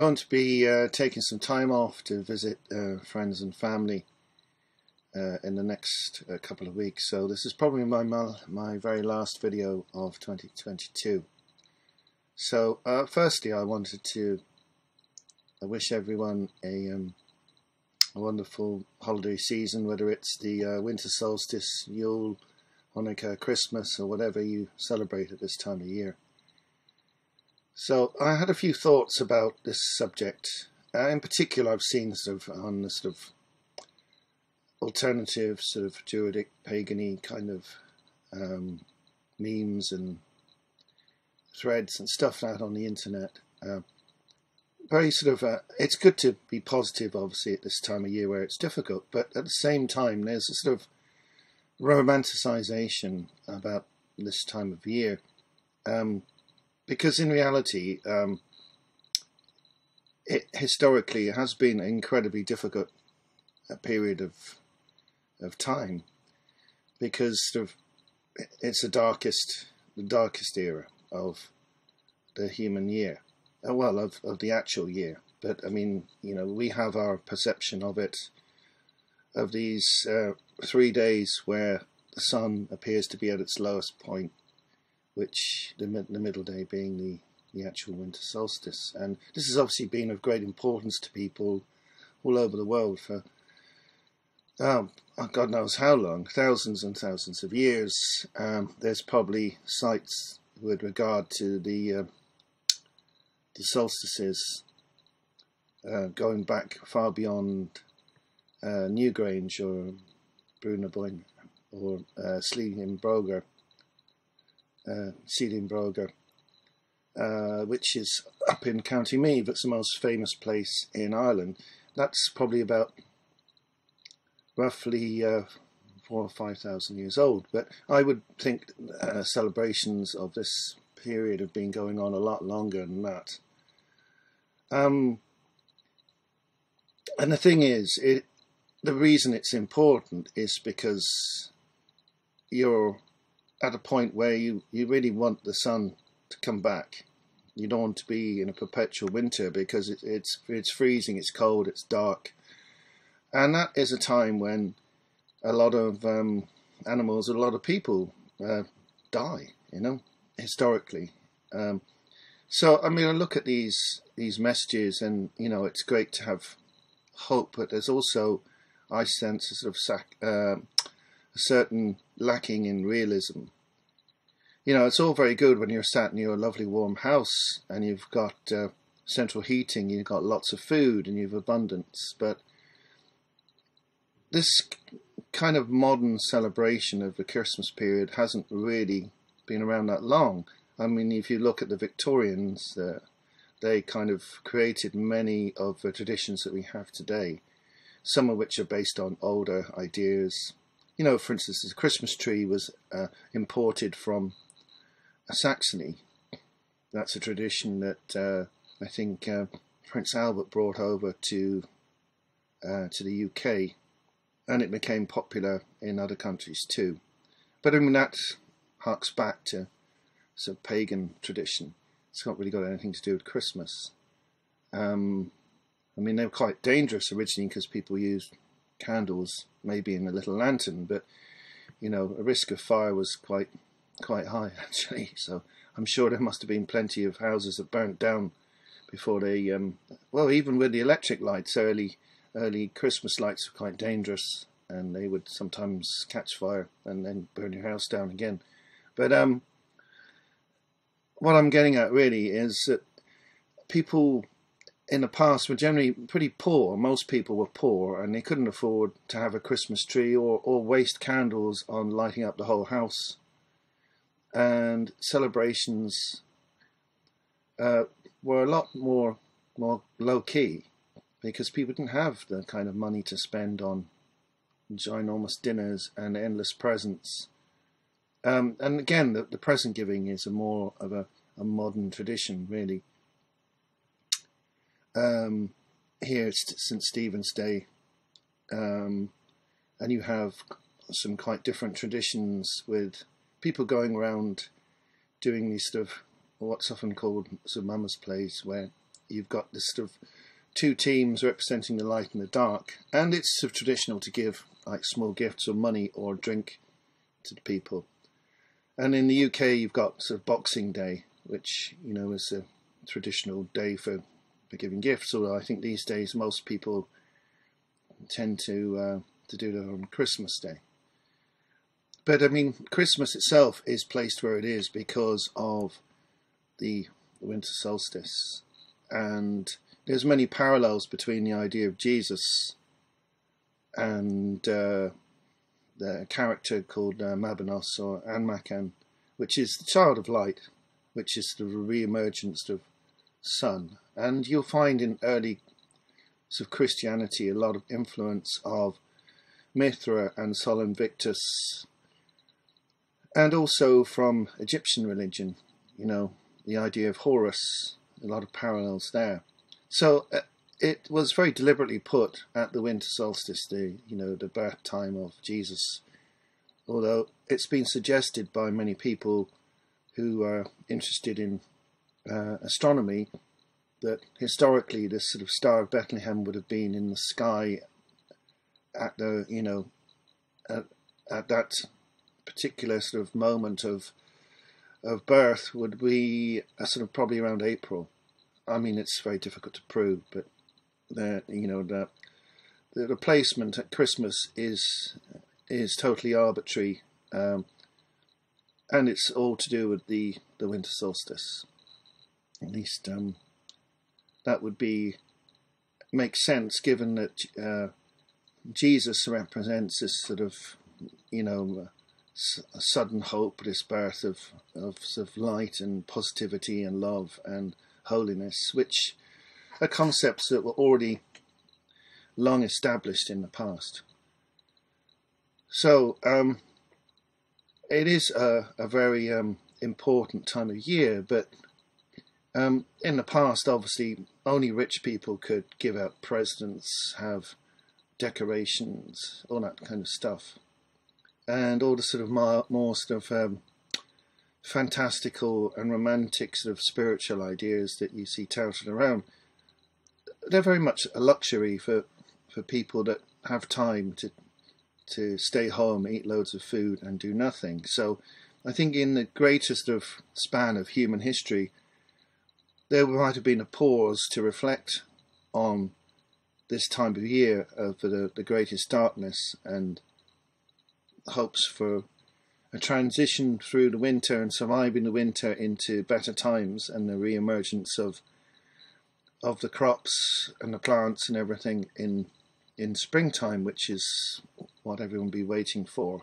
Going to be uh, taking some time off to visit uh, friends and family uh, in the next uh, couple of weeks. So this is probably my my very last video of 2022. So uh, firstly, I wanted to I wish everyone a, um, a wonderful holiday season, whether it's the uh, winter solstice, Yule, Hanukkah, Christmas, or whatever you celebrate at this time of year. So I had a few thoughts about this subject. Uh, in particular, I've seen sort of on the sort of alternative, sort of Druidic, pagany kind of um, memes and threads and stuff out on the internet. Uh, very sort of, uh, it's good to be positive, obviously, at this time of year where it's difficult, but at the same time, there's a sort of romanticization about this time of year. Um, because in reality, um, it historically has been an incredibly difficult uh, period of of time because of it's the darkest the darkest era of the human year. Uh, well of, of the actual year. But I mean you know we have our perception of it of these uh, three days where the sun appears to be at its lowest point which the, the middle day being the, the actual winter solstice. And this has obviously been of great importance to people all over the world for oh, God knows how long, thousands and thousands of years. Um, there's probably sites with regard to the uh, the solstices uh, going back far beyond uh, Newgrange or Brú na Bóinne or uh, Slievenbroger uh, uh, which is up in County Meath. It's the most famous place in Ireland. That's probably about roughly uh, four or five thousand years old. But I would think uh, celebrations of this period have been going on a lot longer than that. Um, and the thing is, it, the reason it's important is because you're at a point where you, you really want the sun to come back. You don't want to be in a perpetual winter because it, it's it's freezing, it's cold, it's dark, and that is a time when a lot of um, animals, a lot of people uh, die. You know, historically. Um, so I mean, I look at these these messages, and you know, it's great to have hope, but there's also I sense a sort of sac- uh, a certain lacking in realism. You know, it's all very good when you're sat in your lovely warm house and you've got uh, central heating, you've got lots of food and you've abundance, but this kind of modern celebration of the Christmas period hasn't really been around that long. I mean, if you look at the Victorians, uh, they kind of created many of the traditions that we have today, some of which are based on older ideas, you know, for instance, the Christmas tree was uh, imported from Saxony. That's a tradition that uh, I think uh, Prince Albert brought over to uh, to the UK, and it became popular in other countries too. But I mean that harks back to some pagan tradition. It's not really got anything to do with Christmas. Um, I mean, they were quite dangerous originally because people used candles, maybe in a little lantern, but you know, a risk of fire was quite quite high actually. So I'm sure there must have been plenty of houses that burnt down before they. Um, well, even with the electric lights, early early Christmas lights were quite dangerous, and they would sometimes catch fire and then burn your house down again. But um, what I'm getting at really is that people in the past were generally pretty poor. Most people were poor and they couldn't afford to have a Christmas tree or, or waste candles on lighting up the whole house. And celebrations uh, were a lot more more low key because people didn't have the kind of money to spend on ginormous dinners and endless presents. Um, and again, the, the present giving is a more of a, a modern tradition, really um, here St Stephen's Day, um, and you have some quite different traditions with people going around doing these sort of what's often called sort mummers plays, where you've got this sort of two teams representing the light and the dark, and it's sort of traditional to give like small gifts or money or drink to the people. And in the UK, you've got sort of Boxing Day, which you know is a traditional day for, for giving gifts. Although I think these days most people tend to uh, to do that on Christmas Day. But I mean, Christmas itself is placed where it is because of the winter solstice, and there's many parallels between the idea of Jesus and uh, the character called uh, or Anmakan, which is the child of light, which is the re-emergence of sun. And you'll find in early of Christianity a lot of influence of Mithra and Sol Invictus, and also from Egyptian religion, you know, the idea of Horus, a lot of parallels there. So uh, it was very deliberately put at the winter solstice, the you know the birth time of Jesus. Although it's been suggested by many people who are interested in uh, astronomy that historically this sort of Star of Bethlehem would have been in the sky at the you know at, at that particular sort of moment of of birth would be a sort of probably around April. I mean, it's very difficult to prove, but the you know the the replacement at Christmas is is totally arbitrary, um, and it's all to do with the the winter solstice. At least um, that would be make sense given that uh, Jesus represents this sort of you know a sudden hope, this birth of, of, of light and positivity and love and holiness, which are concepts that were already long established in the past. So um, it is a, a very um, important time of year, but um, in the past, obviously, only rich people could give out presents, have decorations, all that kind of stuff and all the sort of more, sort of um, fantastical and romantic sort of spiritual ideas that you see touted around. They're very much a luxury for for people that have time to to stay home, eat loads of food, and do nothing. So, I think in the greatest of span of human history, there might have been a pause to reflect on this time of year of the, the greatest darkness and hopes for a transition through the winter and surviving the winter into better times and the re-emergence of of the crops and the plants and everything in in springtime, which is what everyone will be waiting for.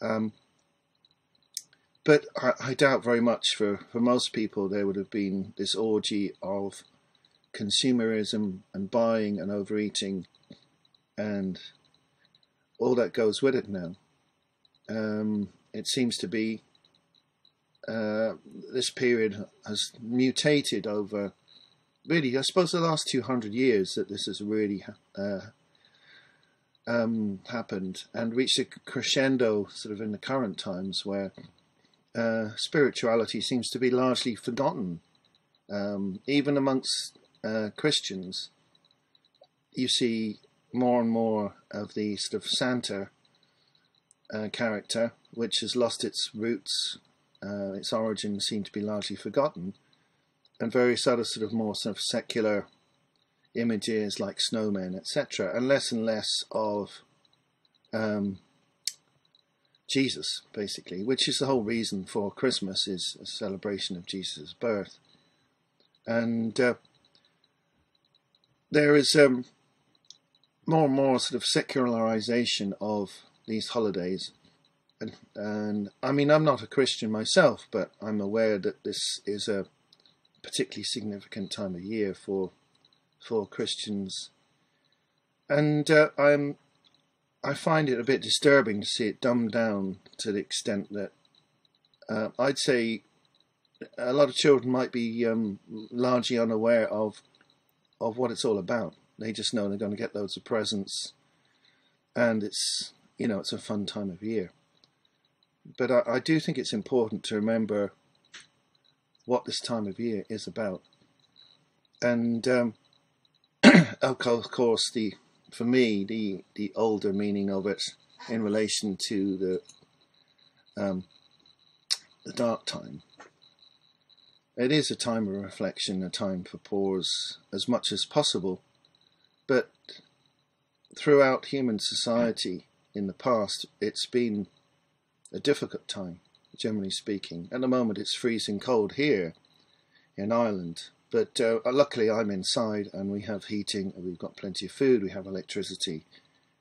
Um, but I, I, doubt very much for, for most people there would have been this orgy of consumerism and buying and overeating and all that goes with it now. Um, it seems to be uh, this period has mutated over really, I suppose, the last 200 years that this has really uh, um, happened and reached a crescendo sort of in the current times where uh, spirituality seems to be largely forgotten. Um, even amongst uh, Christians, you see more and more of the sort of Santa uh, character, which has lost its roots, uh, its origins seem to be largely forgotten, and various other sort of more sort of secular images like snowmen, etc., and less and less of um, Jesus, basically, which is the whole reason for Christmas is a celebration of Jesus' birth. And uh, there is um, more and more sort of secularization of these holidays. And, and I mean, I'm not a Christian myself, but I'm aware that this is a particularly significant time of year for for Christians, and uh, I'm I find it a bit disturbing to see it dumbed down to the extent that uh, I'd say a lot of children might be um, largely unaware of of what it's all about. They just know they're going to get loads of presents, and it's you know it's a fun time of year. But I, I do think it's important to remember what this time of year is about. and um, of course, the for me the the older meaning of it in relation to the um, the dark time. It is a time of reflection, a time for pause as much as possible, but throughout human society in the past, it's been a difficult time, generally speaking. At the moment, it's freezing cold here in Ireland, but uh, luckily I'm inside and we have heating, and we've got plenty of food, we have electricity.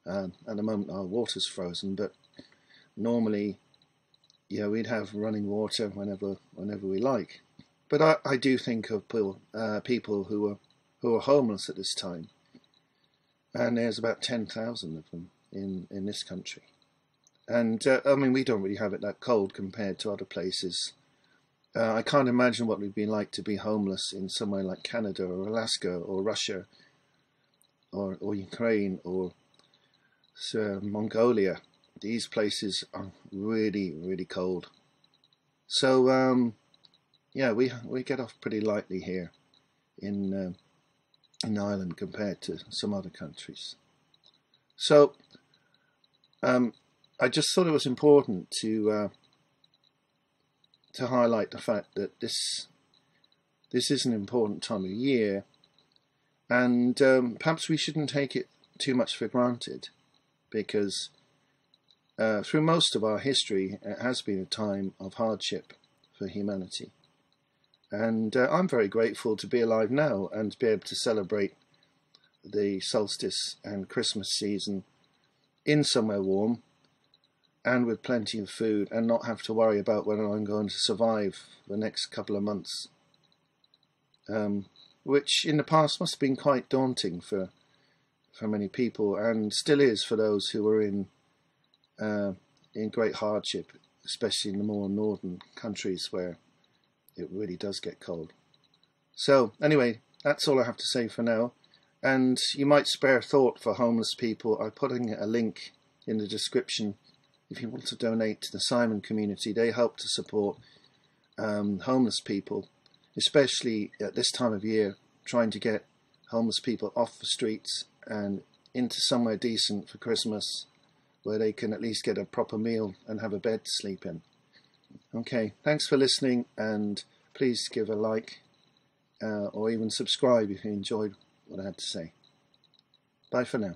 Um, at the moment, our water's frozen, but normally, yeah, we'd have running water whenever whenever we like. But I, I do think of people, uh, people who are who are homeless at this time, and there's about ten thousand of them in in this country. And uh, I mean, we don't really have it that cold compared to other places uh, I can't imagine what it would be like to be homeless in somewhere like Canada or Alaska or Russia or, or Ukraine or uh, Mongolia. These places are really, really cold. So, um, yeah, we we get off pretty lightly here in uh, in Ireland compared to some other countries. So, um, I just thought it was important to uh, to highlight the fact that this this is an important time of year, and um, perhaps we shouldn't take it too much for granted, because uh, through most of our history, it has been a time of hardship for humanity. And uh, I'm very grateful to be alive now and to be able to celebrate the solstice and Christmas season in somewhere warm and with plenty of food and not have to worry about whether I'm going to survive the next couple of months. Um, which in the past must have been quite daunting for for many people and still is for those who are in uh, in great hardship, especially in the more northern countries where it really does get cold. So anyway, that's all I have to say for now. And you might spare thought for homeless people. I'm putting a link in the description if you want to donate to the Simon community, they help to support um, homeless people, especially at this time of year, trying to get homeless people off the streets and into somewhere decent for Christmas where they can at least get a proper meal and have a bed to sleep in. Okay, thanks for listening and please give a like uh, or even subscribe if you enjoyed what I had to say. Bye for now.